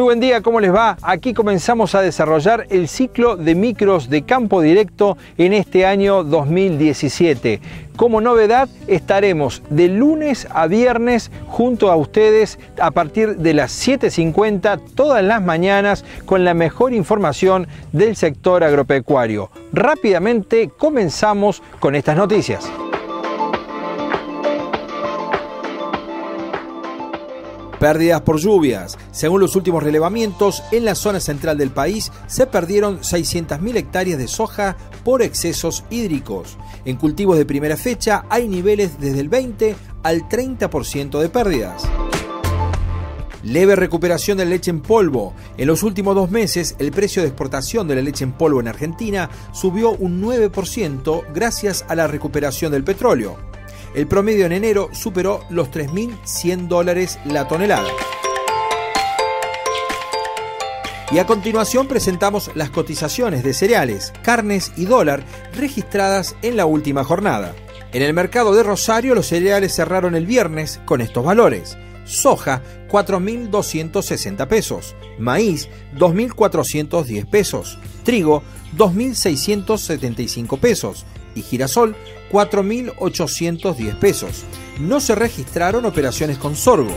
Muy buen día, ¿cómo les va? Aquí comenzamos a desarrollar el ciclo de micros de campo directo en este año 2017. Como novedad, estaremos de lunes a viernes junto a ustedes a partir de las 7.50 todas las mañanas con la mejor información del sector agropecuario. Rápidamente comenzamos con estas noticias. Pérdidas por lluvias. Según los últimos relevamientos, en la zona central del país se perdieron 600.000 hectáreas de soja por excesos hídricos. En cultivos de primera fecha hay niveles desde el 20 al 30% de pérdidas. Leve recuperación de la leche en polvo. En los últimos dos meses, el precio de exportación de la leche en polvo en Argentina subió un 9% gracias a la recuperación del petróleo. El promedio en enero superó los 3.100 dólares la tonelada. Y a continuación presentamos las cotizaciones de cereales, carnes y dólar registradas en la última jornada. En el mercado de Rosario los cereales cerraron el viernes con estos valores. Soja 4.260 pesos, maíz 2.410 pesos, trigo 2.675 pesos y girasol 4.810 pesos. No se registraron operaciones con sorgo.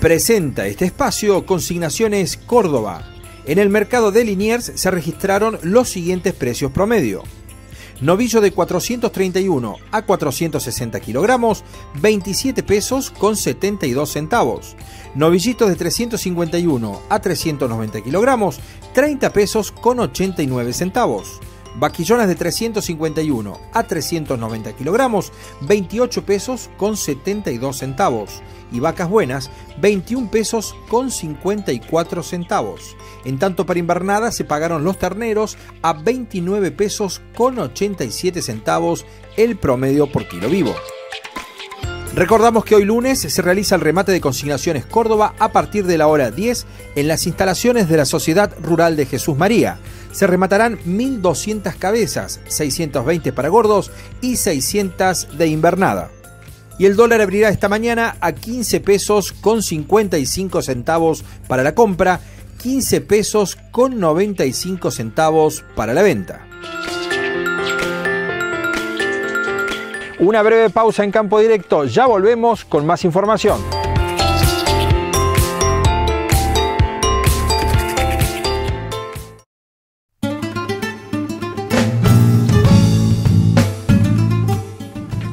Presenta este espacio Consignaciones Córdoba. En el mercado de Liniers se registraron los siguientes precios promedio. Novillo de 431 a 460 kilogramos, 27 pesos con 72 centavos. Novillitos de 351 a 390 kilogramos, 30 pesos con 89 centavos. Vaquillonas de 351 a 390 kilogramos, 28 pesos con 72 centavos. Y vacas buenas, 21 pesos con 54 centavos. En tanto para invernada se pagaron los terneros a 29 pesos con 87 centavos el promedio por kilo vivo. Recordamos que hoy lunes se realiza el remate de consignaciones Córdoba a partir de la hora 10 en las instalaciones de la Sociedad Rural de Jesús María. Se rematarán 1.200 cabezas, 620 para gordos y 600 de invernada. Y el dólar abrirá esta mañana a 15 pesos con 55 centavos para la compra, 15 pesos con 95 centavos para la venta. Una breve pausa en campo directo, ya volvemos con más información.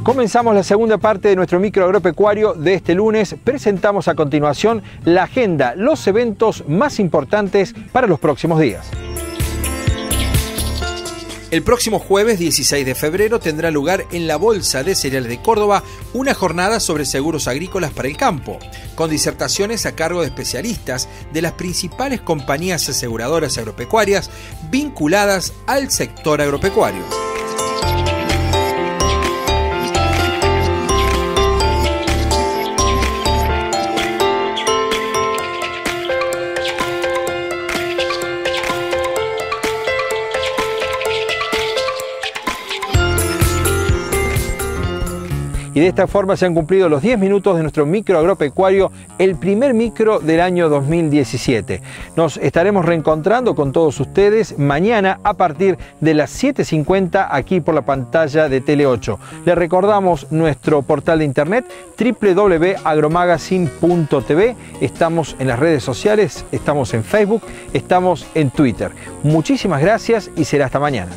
Comenzamos la segunda parte de nuestro micro agropecuario de este lunes. Presentamos a continuación la agenda, los eventos más importantes para los próximos días. El próximo jueves 16 de febrero tendrá lugar en la Bolsa de Cereales de Córdoba una jornada sobre seguros agrícolas para el campo, con disertaciones a cargo de especialistas de las principales compañías aseguradoras agropecuarias vinculadas al sector agropecuario. Y de esta forma se han cumplido los 10 minutos de nuestro micro agropecuario, el primer micro del año 2017. Nos estaremos reencontrando con todos ustedes mañana a partir de las 7.50 aquí por la pantalla de Tele 8. Les recordamos nuestro portal de internet www.agromagazine.tv. Estamos en las redes sociales, estamos en Facebook, estamos en Twitter. Muchísimas gracias y será hasta mañana.